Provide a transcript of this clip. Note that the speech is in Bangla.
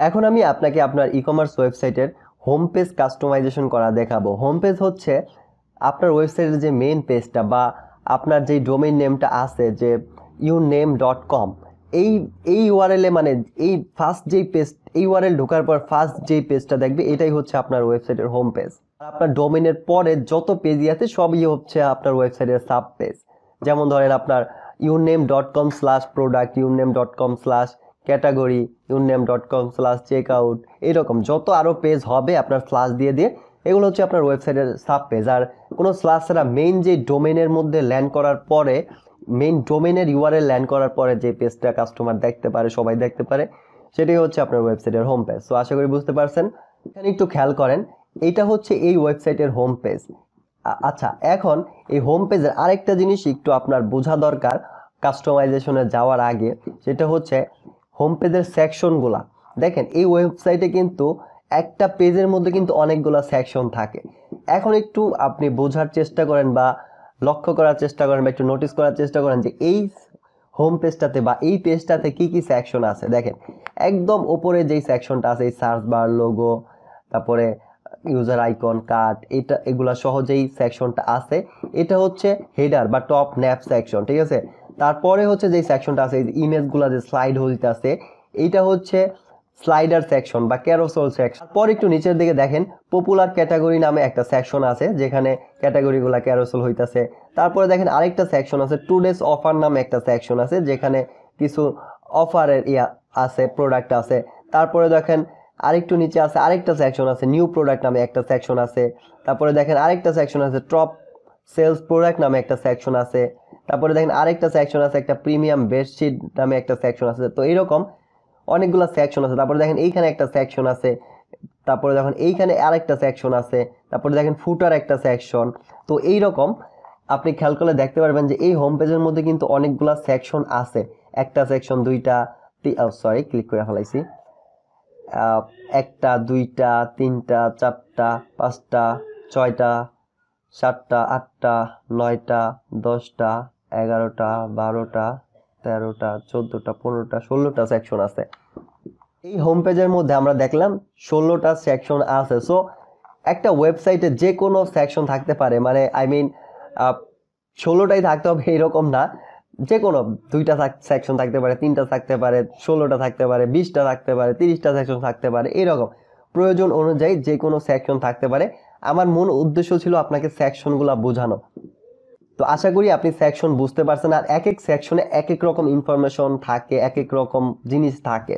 এখন আমি আপনাকে আপনার ই কমার্স ওয়েবসাইটের হোম পেজ কাস্টমাইজেশন করা দেখাবো। হোম পেজ হচ্ছে আপনার ওয়েবসাইটের যে মেইন পেজটা বা আপনার যেই ডোমেইন নেমটা আছে, যে ইউ নেম ডট কম এই এই ইউআরএলে মানে এই ফার্স্ট যেই পেজ এই ইউআরএল ঢোকার পর ফার্স্ট যেই পেজটা দেখবে, এটাই হচ্ছে আপনার ওয়েবসাইটের হোম পেজ আপনার ডোমেনের পরে যত পেজই আছে, সবই হচ্ছে আপনার ওয়েবসাইটের সাব পেজ যেমন ধরেন আপনার uname dot com slash product uname dot com slash category uname dot com slash check out এইরকম যত আরও পেজ হবে আপনার স্ল্যাশ দিয়ে দিয়ে, এগুলো হচ্ছে আপনার ওয়েবসাইটের সাব পেজ আর কোনো স্ল্যাশ ছাড়া মেইন যে ডোমেনের মধ্যে ল্যান্ড করার পরে মেইন ডোমেনের ইউআরএল ল্যান্ড করার পরে যে পেজটা কাস্টমার দেখতে পারে, সবাই দেখতে পারে, সেটাই হচ্ছে আপনার ওয়েবসাইটের হোম পেজ তো আশা করি বুঝতে পারছেন। এখানে একটু খেয়াল করেন এইটা হচ্ছে এই ওয়েবসাইটের হোম পেজ আচ্ছা এখন এই হোম পেজের আরেকটা জিনিস একটু আপনার বোঝা দরকার কাস্টমাইজেশনে যাওয়ার আগে, সেটা হচ্ছে হোম পেজের সেকশনগুলা দেখেন, এই ওয়েবসাইটে কিন্তু একটা পেজের মধ্যে কিন্তু অনেকগুলা সেকশন থাকে। এখন একটু আপনি বোঝার চেষ্টা করেন বা লক্ষ্য করার চেষ্টা করেন বা একটু নোটিস করার চেষ্টা করেন যে এই হোম পেজটাতে বা এই পেজটাতে কি কি সেকশন আছে। দেখেন, একদম ওপরে যেই সেকশনটা আছে, এই সার্চ বার লোগো তারপরে ইউজার আইকন কার্ড এটা, এগুলা সহজেই সেকশনটা আছে। এটা হচ্ছে হেডার বা টপ ন্যাপ সেকশন ঠিক আছে? তারপরে হচ্ছে যেই সেকশনটা আছে ইমেজগুলো যে স্লাইড হইতে আছে, এইটা হচ্ছে স্লাইডার সেকশন বা ক্যারোসল সেকশন পর একটু নিচের দিকে দেখেন পপুলার ক্যাটাগরি নামে একটা সেকশন আছে, যেখানে ক্যাটাগরিগুলো ক্যারোসল হইতেছে। তারপরে দেখেন আরেকটা সেকশন আছে টু ডেজ অফার নামে একটা সেকশন আছে, যেখানে কিছু অফারের ইয়া আছে প্রোডাক্ট আছে। তারপরে দেখেন আরেকটু নিচে আছে, আরেকটা সেকশন আছে নিউ প্রোডাক্ট নামে একটা সেকশন আছে। তারপরে দেখেন আরেকটা সেকশন আছে টপ সেলস প্রোডাক্ট নামে একটা সেকশন আছে। তারপরে দেখেন আরেকটা সেকশন আছে, একটা প্রিমিয়াম বেডশিট নামে একটা সেকশন আছে। তো এইরকম অনেকগুলো সেকশন আছে। তারপরে দেখেন এইখানে একটা সেকশন আছে, তারপরে দেখেন এইখানে আরেকটা সেকশন আছে, তারপরে দেখেন ফুটার একটা সেকশন তো এই রকম আপনি খেয়াল করলে দেখতে পারবেন যে এই হোম পেজের মধ্যে কিন্তু অনেকগুলো সেকশন আছে। একটা সেকশন দুইটা সরি ক্লিক করে ফেলাইছি। একটা, দুইটা, তিনটা, চারটা, পাঁচটা, ছয়টা, সাতটা, আটটা, নয়টা, দশটা এগারোটা, বারোটা, তেরোটা, চোদ্দোটা, পনেরোটা, ষোলোটা সেকশন আছে। এই হোম পেজের মধ্যে আমরা দেখলাম ষোলোটা সেকশন আছে। সো একটা ওয়েবসাইটে যে কোনো সেকশন থাকতে পারে। মানে আই মিন ষোলোটাই থাকতে হবে এরকম না। যে কোনো দুইটা সেকশন থাকতে পারে, তিনটা থাকতে পারে, ষোলোটা থাকতে পারে, বিশটা থাকতে পারে, তিরিশটা সেকশন থাকতে পারে, এরকম। প্রয়োজন অনুযায়ী যে কোনো সেকশন থাকতে পারে। আমার মূল উদ্দেশ্য ছিল আপনাকে সেকশনগুলো বোঝানো। তো আশা করি আপনি সেকশন বুঝতে পারছেন আর এক এক সেকশনে এক এক রকম ইনফরমেশন থাকে এক এক রকম জিনিস থাকে।